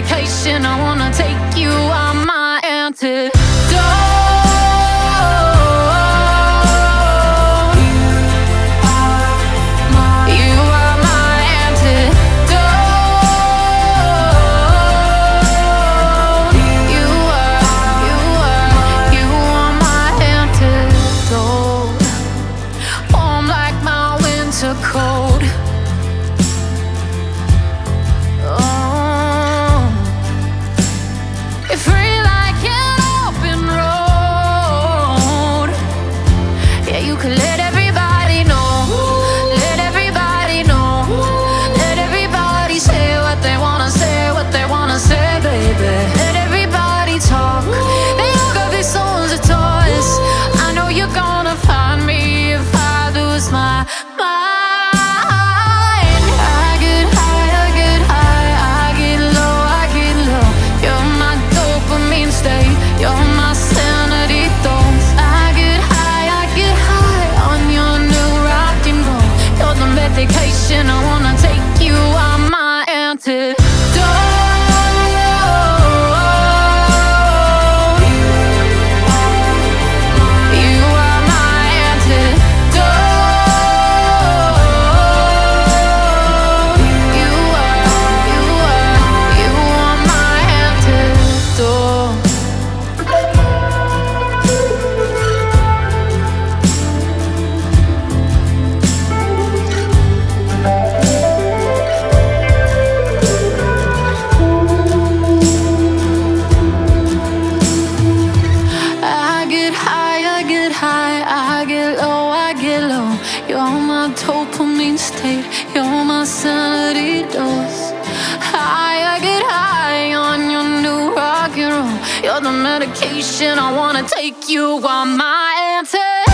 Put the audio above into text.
vacation. I wanna take you on my auntie. to my dopamine state. You're my sanity dose. High, I get high on your new rock and roll. You're the medication I wanna take you are my antidote.